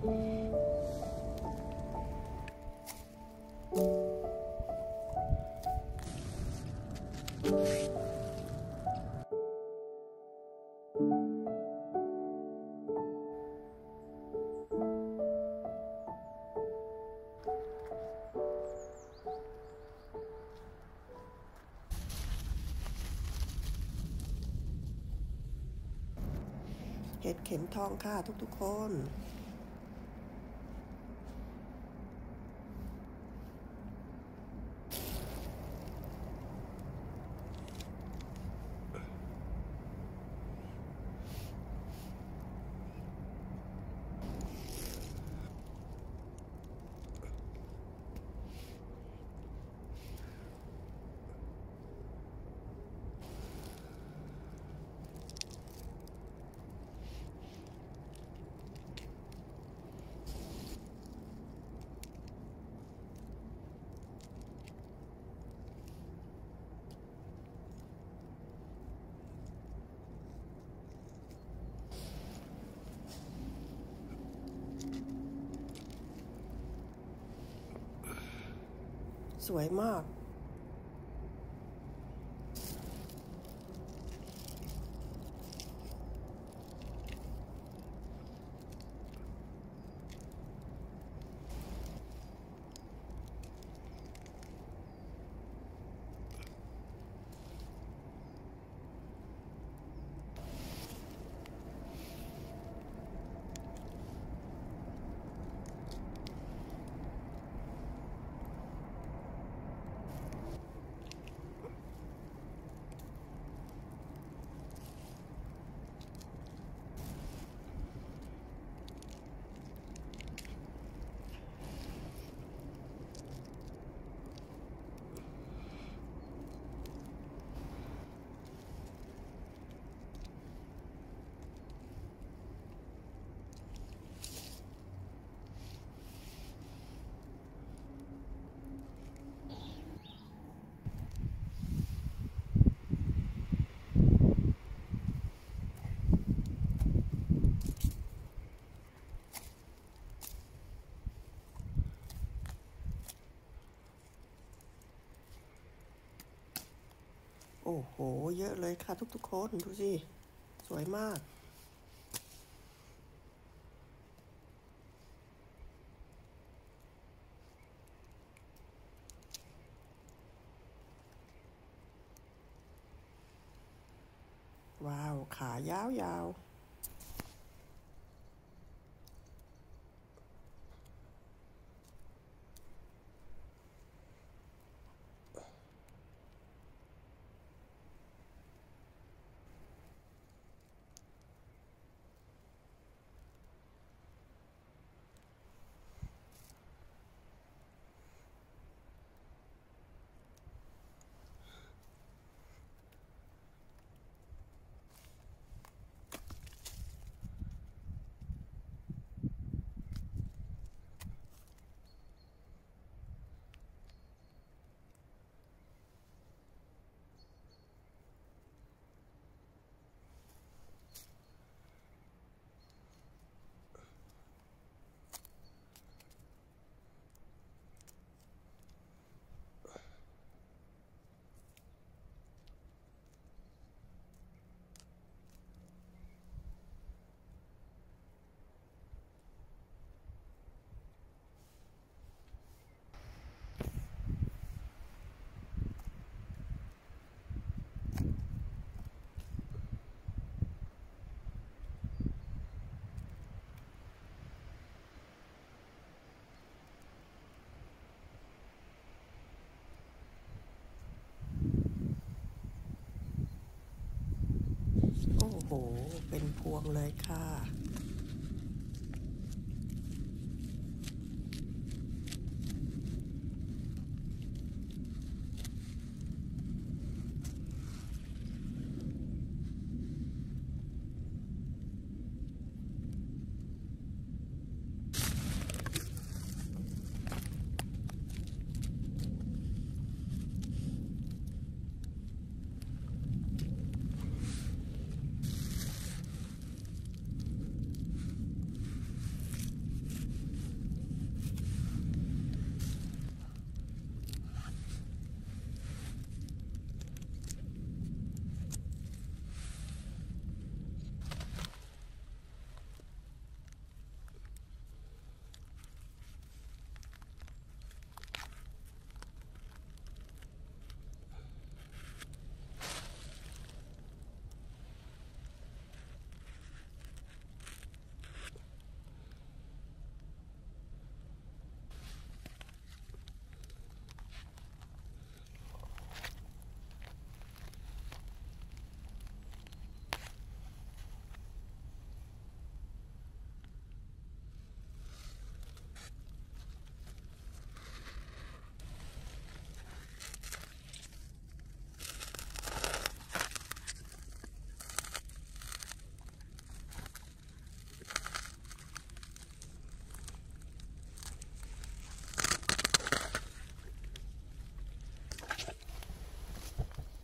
เห็ดเข็มทองค่ะทุกๆคน สวยมาก โอ้โห เยอะเลยค่ะทุกๆคนดูสิ สวยมาก ว้าว ขายาวๆ โอ้โห เป็นพวงเลยค่ะ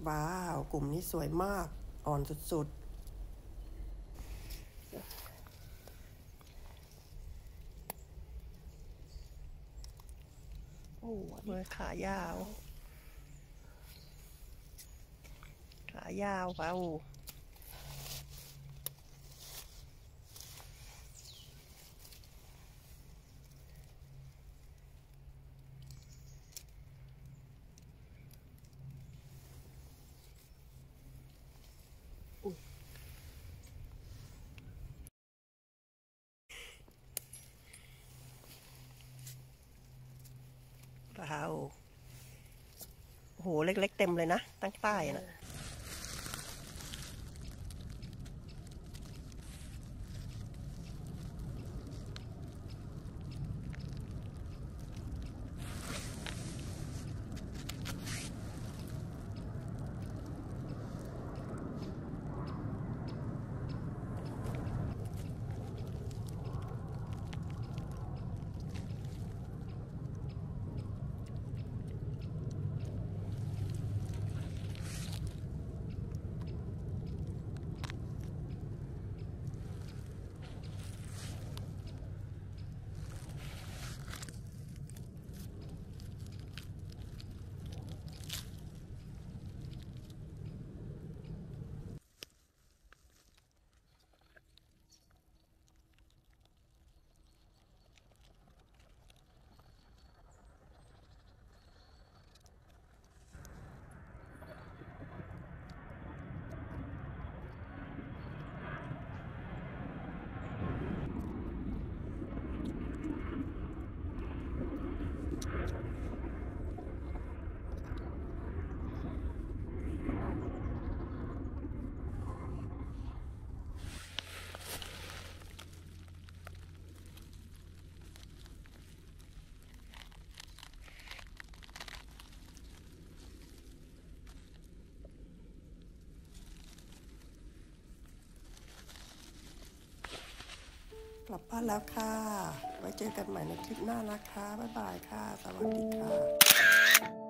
ว้าว กลุ่มนี้สวยมาก อ่อนสุดๆ โอ้มือขายาว ขายาวเปล่าาโอ้โห เล็ก ๆ เต็มเลยนะ ตั้งใต้นะ กลับบ้านแล้วค่ะ ไว้เจอกันใหม่ในคลิปหน้านะคะ บ๊ายบายค่ะ สวัสดีค่ะ